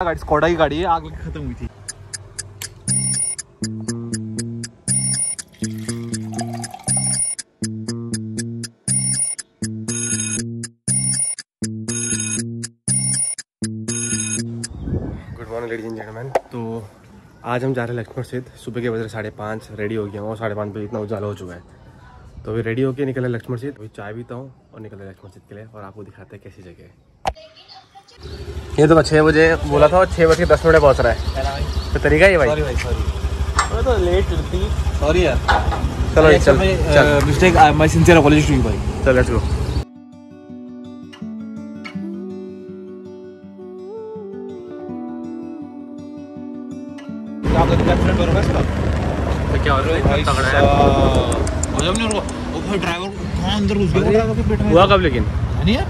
गाड़ी, स्कोडा की गाड़ी है, आग लगी खत्म हुई थी। Good morning ladies and gentleman तो आज हम जा रहे हैं लक्ष्मण स्थित। सुबह के बजे साढ़े पाँच रेडी हो गया हूँ, और साढ़े पाँच बजे इतना उजाला हो चुका है। तो अभी रेडी होके निकले लक्ष्मण स्थित। अभी चाय पीता हूँ और निकले लक्ष्मण स्थित के लिए, और आपको दिखाते हैं कैसी जगह है। ये तो छः बजे बोला था और छः बज के दस मिनट पहुँच रहा है। तो तरीका ही भाई। सॉरी भाई सॉरी तो लेट थी। सॉरी यार। चलो चल चल। Mistake my sincere apology to you भाई। चल लेट्स गो हो है तो क्या हो रहा है? तगड़ा है। हो भाई ड्राइवर कहाँ अंदर घुस गया। है। हुआ कब लेकिन? नहीं यार?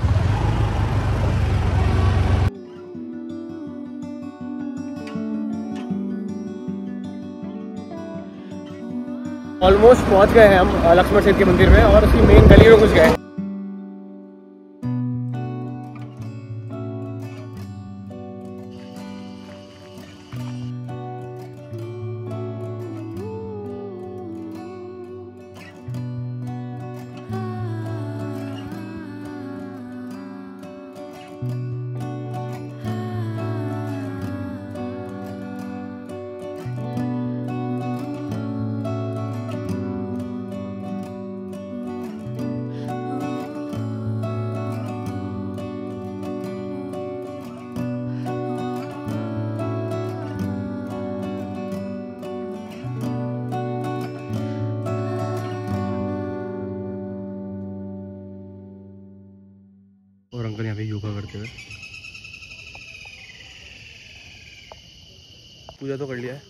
ऑलमोस्ट पहुँच गए हैं हम, लक्ष्मण सेठ के मंदिर में और उसकी मेन गली में घुस गए। अंकल यहाँ पे योगा करते हुए। पूजा तो कर लिया है।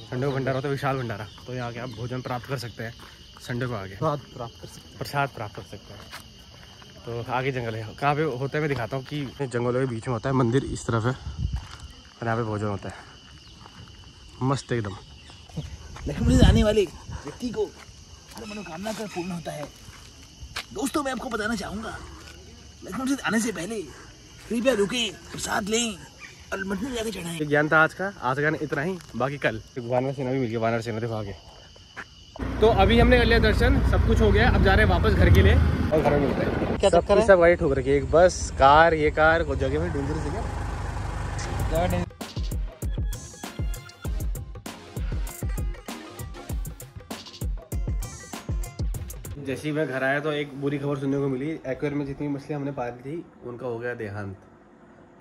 संडे को भंडारा होता है विशाल भंडारा। तो यहाँ आके आप भोजन प्राप्त कर सकते हैं संडे को आगे। रात प्राप्त कर सकते प्रसाद प्राप्त कर सकते हैं। तो आगे जंगल है। कहाँ पे होता है मैं दिखाता हूँ कि जंगलों के बीच में होता है मंदिर इस तरफ़ है। और यहाँ पे भोजन होता है। मस्त एकदम। आने वाले व्यक्ति को हर मनोकामना का पूर्ण होता है। दोस्तों मैं आपको बताना चाहूँगा लक्ष्मण से आने से पहले कृपया रुके प्रसाद लें और मठ में जाके चढ़ाएँ। ज्ञान था आज का आज का ज्ञान इतना ही बाकी कल। एक वानर सेना भी मिल गया वानर सेना देखो के। तो अभी हमने कर लिया दर्शन सब कुछ हो गया अब जा रहे हैं वापस घर के लिए। और घर में मिलते हैं। क्या सब है? सब गाड़ी ठोक रखी है एक बस कार ये कार कुछ जगह में डेंजरस है क्या? जैसे ही मैं घर आया तो एक बुरी खबर सुनने को मिली। एक्वेर में जितनी मछलियाँ हमने पाली थी उनका हो गया देहांत।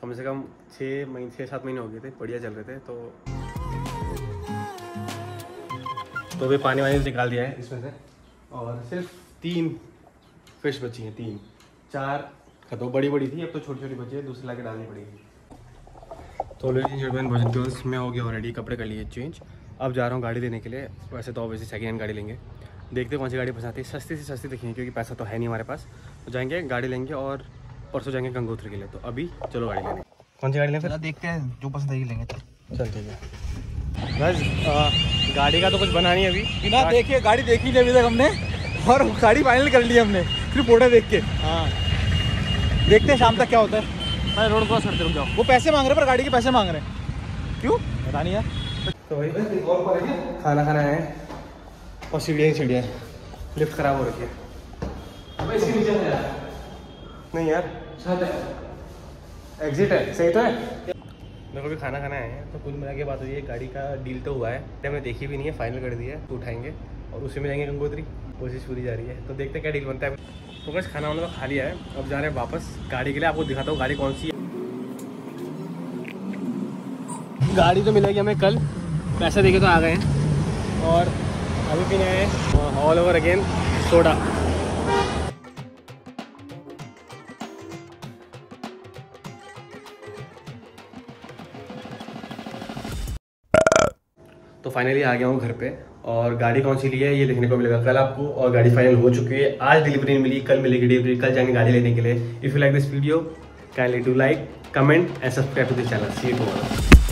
कम से कम छः महीने छः सात महीने हो गए थे, बढ़िया चल रहे थे तो तो भी पानी वानी निकाल दिया है इसमें से। और सिर्फ़ तीन फ़िश बची हैं, तीन। चार खतो बड़ी बड़ी थी, अब तो छोटी छोटी बची है, दूसरी ला के डालनी पड़ेगी। तो लेडीज़ गर्ल्स मैं हो गया ऑलरेडी कपड़े कर लिए चेंज अब जा रहा हूँ गाड़ी लेने के लिए। वैसे तो ऑब्वियसली सेकेंड हैंड गाड़ी लेंगे। देखते कौन सी गाड़ी पसंद आती है। सस्ती से सस्ती दिखेंगे क्योंकि पैसा तो है नहीं हमारे पास। तो जाएँगे गाड़ी लेंगे और परसों जाएँगे गंगोत्री के लिए। तो अभी चलो गाड़ी लेने। कौन सी गाड़ी लें फिर? देखते हैं जो पसंद आएगी लेंगे चल ठीक है। बस गाड़ी का तो कुछ बना नहीं अभी। बिना देखे गाड़ी देखी नहीं अभी तक हमने। और गाड़ी फाइनल कर ली हमने फिर फ़ोटो देख के। हाँ। देखते हैं शाम तक क्या होता है। अरे रोड क्रॉस करते रुक जाओ। वो पैसे मांग रहे पर गाड़ी के पैसे मांग रहे हैं। क्यों? पता नहीं यार। तो भाई बस एक और खाना खाना है। और सीढ़ियाँ ही सीढ़ियाँ लिफ्ट खराब हो रखी है नहीं यार. एग्जिट है सही तो है मेरे को भी खाना खाना है तो कुल मिला के बात हुई है गाड़ी का डील तो हुआ है तो हमने देखी भी नहीं है फाइनल कर दिया है तो उठाएँगे और उसी में जाएँगे गंगोत्री। कोशिश पूरी जा रही है तो देखते हैं क्या डील बनता है। तो बस खाना वाना तो खा लिया है अब जा रहे हैं वापस गाड़ी के लिए आपको दिखाता हूँ गाड़ी कौन सी है। गाड़ी तो मिलेगी हमें कल पैसे देके तो आ गए हैं और अभी पीने आए ऑल ओवर अगेन सोडा तो फाइनली आ गया हूँ घर पे, और गाड़ी कौन सी ली है, ये देखने को मिलेगा कल आपको, और गाड़ी फाइनल हो चुकी है। आज डिलीवरी नहीं मिली, कल मिलेगी डिलीवरी कल जाएँगे गाड़ी लेने के लिए। If you like this video kindly do like comment and subscribe to this channel see tomorrow